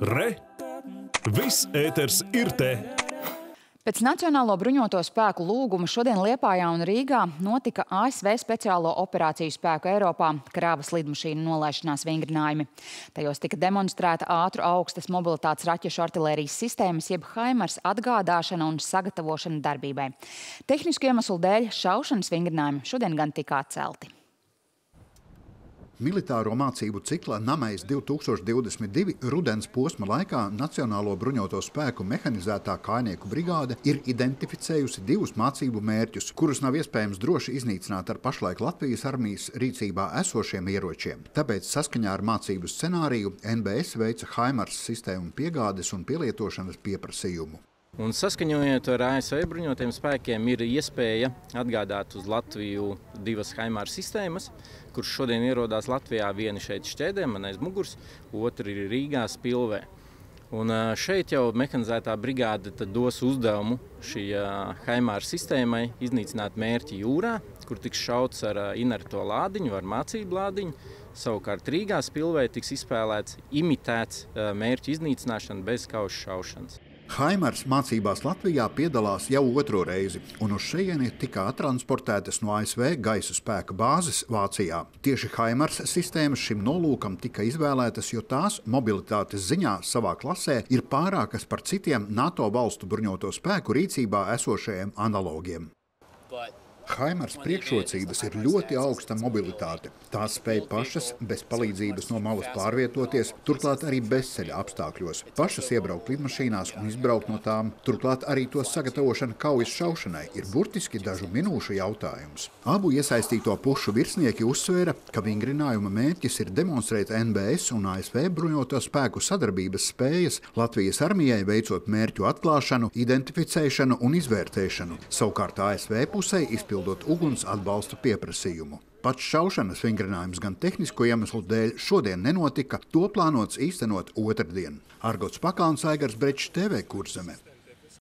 Re! Viss ēters ir te! Pēc Nacionālo bruņoto spēku lūguma šodien Liepājā un Rīgā notika ASV speciālo operāciju spēku Eiropā krāvas lidmašīnu nolaišanās vingrinājumi. Tajos tika demonstrēta ātru augstas mobilitātes raķešu artilērijas sistēmas, jeb Haimars atgādāšana un sagatavošana darbībai. Tehnisku iemeslu dēļ šaušanas vingrinājumi šodien gan tika atcelti. Militāro mācību cikla Namais 2022 rudens posma laikā Nacionālo bruņoto spēku mehanizētā kājnieku brigāde ir identificējusi divus mācību mērķus, kurus nav iespējams droši iznīcināt ar pašlaik Latvijas armijas rīcībā esošiem ieročiem. Tāpēc saskaņā ar mācību scenāriju NBS veica Haimars sistēmu piegādes un pielietošanas pieprasījumu. Un saskaņojot ar ASV bruņotiem spēkiem, ir iespēja atgādāt uz Latviju divas Haimāra sistēmas, kuras šodien ierodās Latvijā. Viena šeit šķēdē, man aiz muguras, otra ir Rīgā spilvē. Un šeit jau mehanizētā brigāde dos uzdevumu šī Haimāra sistēmai iznīcināt mērķi jūrā, kur tiks šauts ar inerto lādiņu, ar mācību lādiņu. Savukārt Rīgā spilvē tiks izspēlēts imitēts mērķu iznīcināšana bez kaušu šaušanas. Haimars mācībās Latvijā piedalās jau otro reizi, un uz šejieni tika attransportētas no ASV gaisa spēka bāzes Vācijā. Tieši Haimars sistēmas šim nolūkam tika izvēlētas, jo tās mobilitātes ziņā savā klasē ir pārākas par citiem NATO valstu bruņoto spēku rīcībā esošajiem analogiem. Haimars priekšrocības ir ļoti augsta mobilitāte. Tās spēj pašas bez palīdzības no malas pārvietoties, turklāt arī bezceļa apstākļos. Pašas iebraukt lidmašīnās un izbraukt no tām. Turklāt arī to sagatavošana kaujas šaušanai ir burtiski dažu minūšu jautājums. Abu iesaistīto pušu virsnieki uzsvēra, ka vingrinājuma mērķis ir demonstrēt NBS un ASV bruņoto spēku sadarbības spējas Latvijas armijai veicot mērķu atklāšanu, identificēšanu un izvērtēšanu. Savukārt ASV pusē izpildīt izpildot uguns atbalsta pieprasījumu. Pats šaušanas vingrinājums gan tehnisko iemeslu dēļ šodien nenotika, to plānots īstenot otrdien. Argots Pakāns Aigars Brečs TV kurzeme.